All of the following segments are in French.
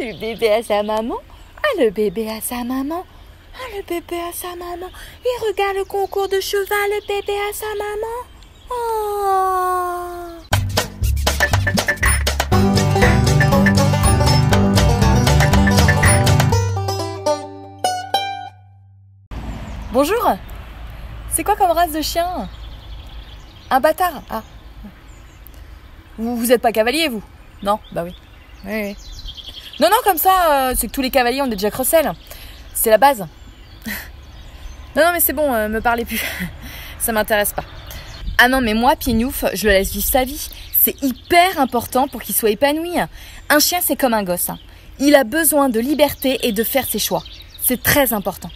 le bébé à sa maman. Ah, le bébé à sa maman. Ah, le bébé à sa maman. Il regarde le concours de cheval, le bébé à sa maman. Oh. Bonjour. C'est quoi comme race de chien? Un bâtard Ah. Vous, vous êtes pas cavalier, vous? Non? Bah oui. Oui, oui. Non, non, comme ça, euh, c'est que tous les cavaliers ont des Jack Russell. C'est la base. Non, non, mais c'est bon, euh, me parlez plus. ça m'intéresse pas. Ah non, mais moi, Pignouf, je le laisse vivre sa vie. C'est hyper important pour qu'il soit épanoui. Un chien, c'est comme un gosse. Il a besoin de liberté et de faire ses choix. C'est très important.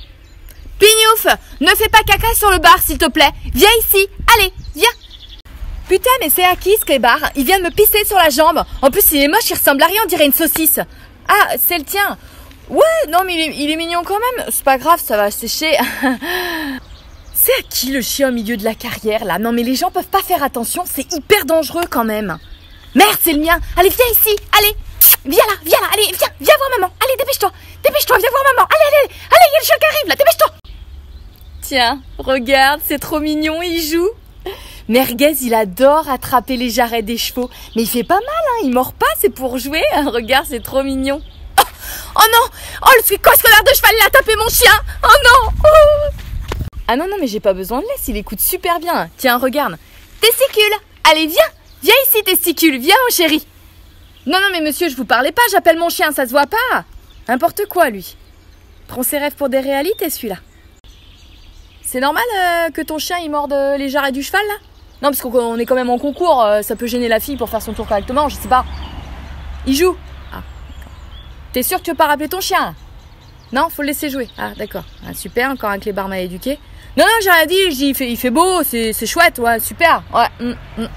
Pignouf, ne fais pas caca sur le bar, s'il te plaît. Viens ici. Allez, viens. Putain, mais c'est à qui ce clébard Il vient de me pisser sur la jambe. En plus, il est moche, il ressemble à rien, on dirait une saucisse. Ah, c'est le tien. Ouais, non, mais il est, mignon quand même. C'est pas grave, ça va sécher. c'est à qui le chien au milieu de la carrière, là? Non, mais les gens peuvent pas faire attention, c'est hyper dangereux quand même. Merde, c'est le mien. Allez, viens ici. Allez, viens là, viens là. Allez, viens, viens voir maman. Allez, dépêche-toi. Dépêche-toi, viens voir maman. Allez, allez, allez, il y a le chien qui arrive là, dépêche-toi. Tiens, regarde, c'est trop mignon, il joue. Merguez, il adore attraper les jarrets des chevaux. Mais il fait pas mal, hein, il mord pas, c'est pour jouer. Regarde, c'est trop mignon. Oh, oh non Oh, le connard de cheval, il a tapé mon chien Oh non Oh. Ah non, non, mais j'ai pas besoin de laisse, il écoute super bien. Tiens, regarde. Testicule Allez, viens Viens ici, testicule, viens, mon chéri. Non, non, mais monsieur, je vous parlais pas, j'appelle mon chien, ça se voit pas. N'importe quoi, lui. Prends ses rêves pour des réalités, celui-là. C'est normal euh, que ton chien il morde euh, les jarrets du cheval là? Non parce qu'on on est quand même en concours, euh, ça peut gêner la fille pour faire son tour correctement, je sais pas. Il joue Ah. T'es sûr que tu veux pas rappeler ton chien? Non, faut le laisser jouer. Ah d'accord. Ah, super, encore un clébard mal éduqué. Non non, j'ai rien dit, il fait, il fait beau, c'est c'est chouette, ouais, super. Ouais. hum, hum.